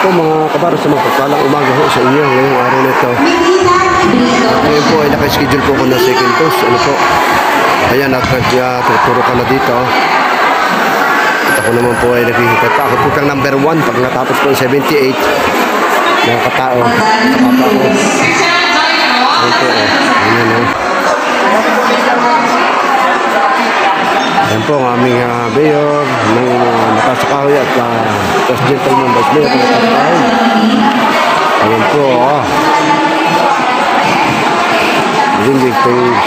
po mga kabaro sa magpagpalang umaga ho sa inyo ngayong araw na ito. Ngayon po ay nakaschedule po ko ng second dose. Ano po? Ayan, at nagtuturo ka na dito. At ako naman po ay naghihintay pa. Ako po kang number one pag natapos po yung 78 mga katao. Kapapa ko. Ayan po, oh. Ayan, oh. Ayan po ang aming uh, mayor ng uh, nakasakahoy at uh, first gentleman vice mayor ng nakasakahoy. Ayan po, oh. Dimbig, dimbig.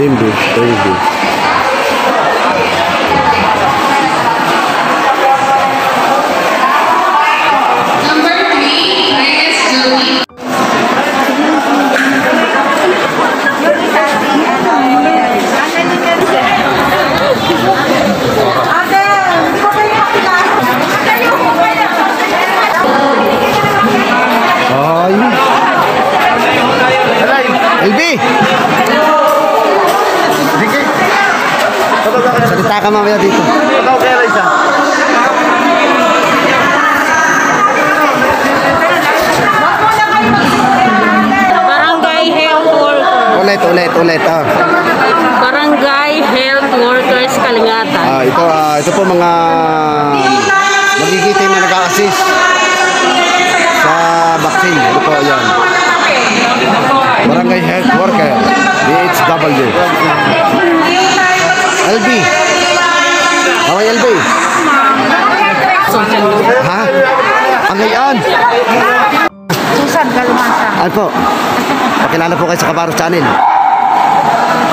Dimbig, dimbig, Salita ka mamaya dito. Ikaw kaya Liza? Barangay Health Worker. Ulit, ulit, ulit. Ah. Barangay Health Workers Kalingatan. Ah, ito, ah, ito po mga magigiting na nag-a-assist sa vaccine. Ito po, yan. Barangay Health Worker, DHW. LB. Away LB. Ha? Ang gayon. Susan Kalumasa. Ano po? Pakilala po kayo sa Kabaros Channel.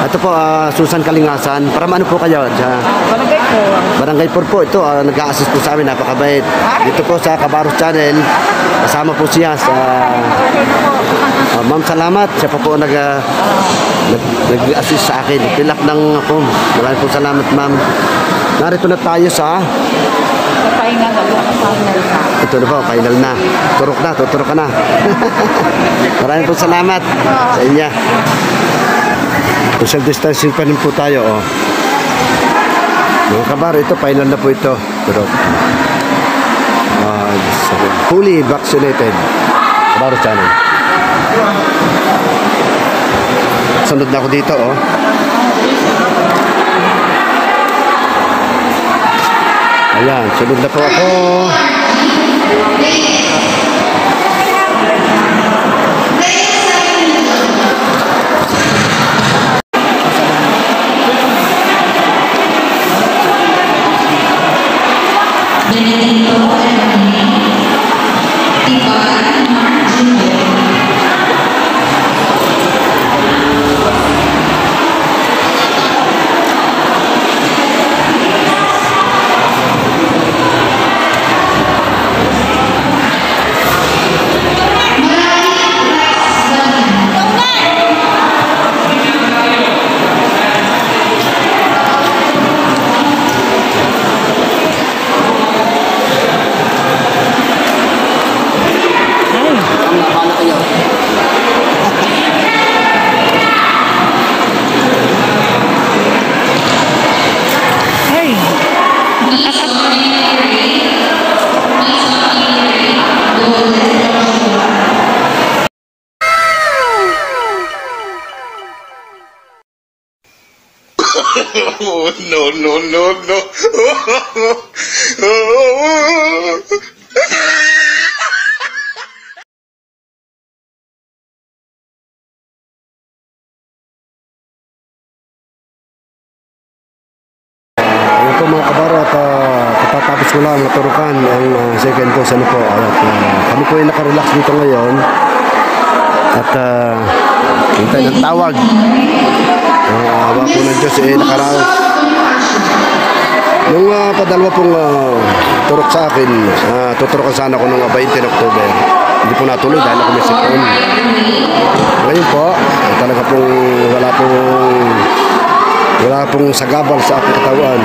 Ito po, ah, Susan Kalingasan. Para ano po kayo? Sa Barangay po. Barangay 4 po. Ito, ah, nag-a-assist po sa amin. Napakabait. Dito po sa Kabaros Channel. Kasama po siya sa... Ah, ma'am, salamat. Siya po po nag, nag, nag-assist sa akin. Pilak ng ako. Maraming po salamat, ma'am. Narito na tayo sa... Pahinga na. Ito na po, final na. Turok na, tuturok ka na. Maraming po salamat sa inyo. Social distancing pa rin po tayo, oh. Mga kabar, ito, final na po ito. Turok. Sorry. fully vaccinated. Kabaro channel. Sunod na ako dito, oh. Ayan, sunod na po ako. Oh, no, no, no, no. Po mga kabaro at uh, katatapos ko lang naturukan ang ah, second course ano po. At, ah, kami po ay nakarelax dito ngayon. At uh, hintay ng tawag. Ang awa po ng Diyos eh nakaraos. Nung uh, padalwa pong ah, turok sa akin, uh, tuturukan sana ako nung ah, 20 October. Hindi po natuloy dahil ako may sipon. Ngayon po, eh, talaga pong wala pong wala pong sagabal sa aking katawan.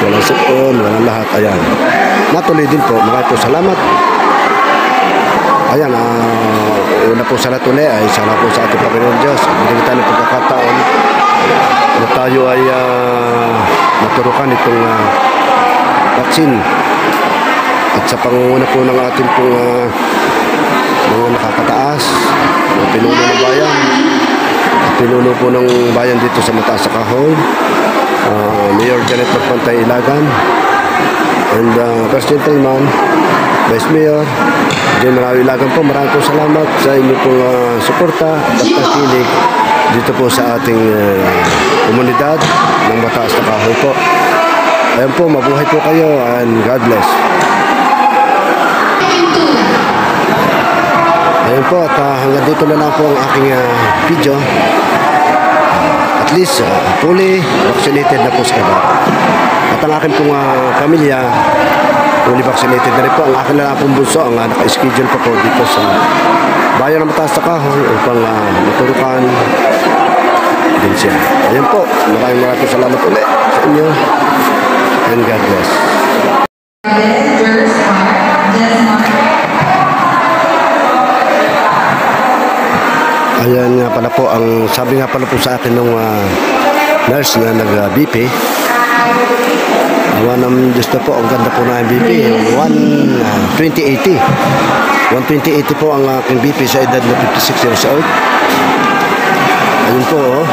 Walang sipon, walang lahat. Ayan. Natuloy din po. Maraming po salamat. Ayan, ah, una po sa lahat ay sana po sa ating Panginoon Diyos. Hindi tayo ng pagkakataon tayo ay ah, maturukan itong ah, vaccine. at sa pangunguna po ng ating pong ah, mga nakakataas, mga pinuno ng bayan, at pinuno po ng bayan dito sa Mataas sa Kahoy, ah, Mayor Janet Pagpantay Ilagan, and uh, First Gentleman, Vice Mayor, General Ilagan po, maraming po salamat sa inyo pong ah, suporta at pagkilig dito po sa ating ah, komunidad ng Mataas na Kahoy po. Ayan po, mabuhay po kayo and God bless. Ayun po, at ah, hanggang dito na lang po ang aking ah, video. At least, ah, fully vaccinated na po sa kabar. At ang aking pong ah, pamilya, fully vaccinated na rin po. Ang akin na lang pong bunso, ang uh, naka-schedule pa po dito sa bayan ng Mataas sa Kahoy upang uh, maturukan din siya. Ayun po, maraming maraming salamat ulit sa inyo. And God bless. Ayan nga pala po, ang sabi nga pala po sa akin nung ah, nurse na nag-BP, Awa ng Diyos na po, ang ganda po na BP, 12080. 12080 po ang aking BP sa edad na 56 years old. Ayun po, oh.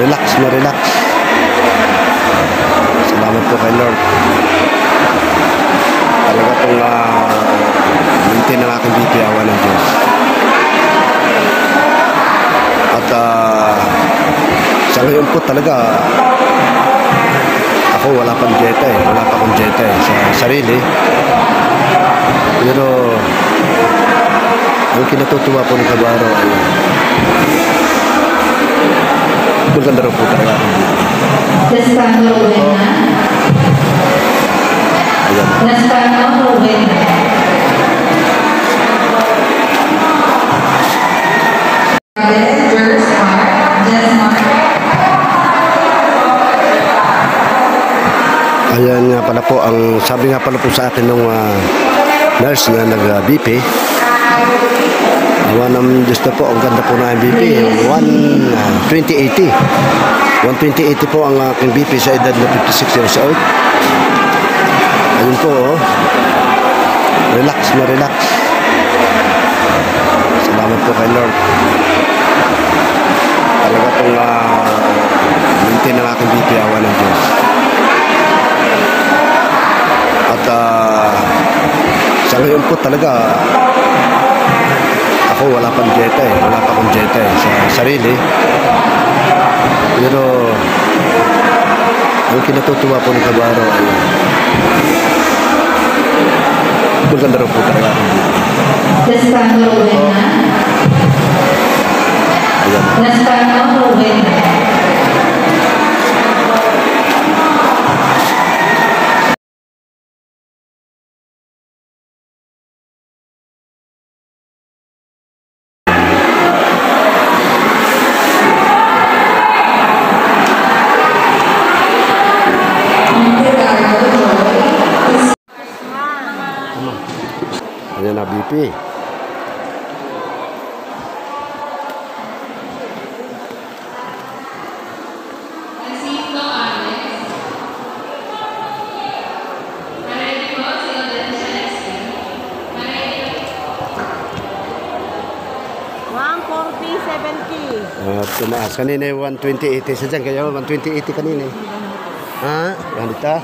relax na relax. Salamat po kay Lord. Talaga pong uh, maintain ang aking BP, awa ng Diyos. At ah, sa ngayon po talaga, ako wala pang dieta eh. Wala pa akong dieta eh sa sarili. Pero, ang kinatutuwa po ni Kabaro ay maganda rin po talaga dito. Destano Rowena. Ayan. Mark. Ayan nga pala po, ang sabi nga pala po sa akin nung ah, nurse na nag-BP, Awa ng Diyos na po, ang ganda po na ang BP, 12080. 12080 po ang aking BP sa edad na 56 years old. Ayun po, oh. relax na relax. Salamat po kay Lord. Talaga pong uh, po talaga, ako wala pang dieta eh. Wala pa akong dieta eh sa sarili. Pero, ang kinatutuwa po ni Kabaro ay maganda rin po talaga. Destano Rowena. Ayan. Destano Rowena. 70. At tumaas. Kanina yung 120.80 sa dyan. Kaya 120.80 kanina. Ha? Ganito.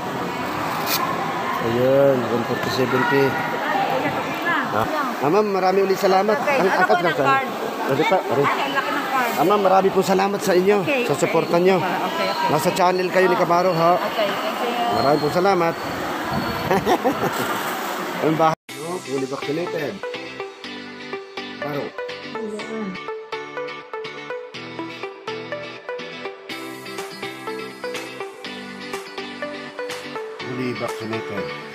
Ayun, 140.70. Ah, ah, ma'am, marami ulit salamat. Okay, Ang ano po lang ng sa... card? Pwede pa, pare. Ah, ma'am, marami po salamat sa inyo. Okay, sa okay. suporta nyo. Okay, okay. Nasa channel kayo ni Camaro, ha? Okay, thank you. Maraming po salamat. Ang bahay nyo, fully vaccinated. Camaro. Fully vaccinated.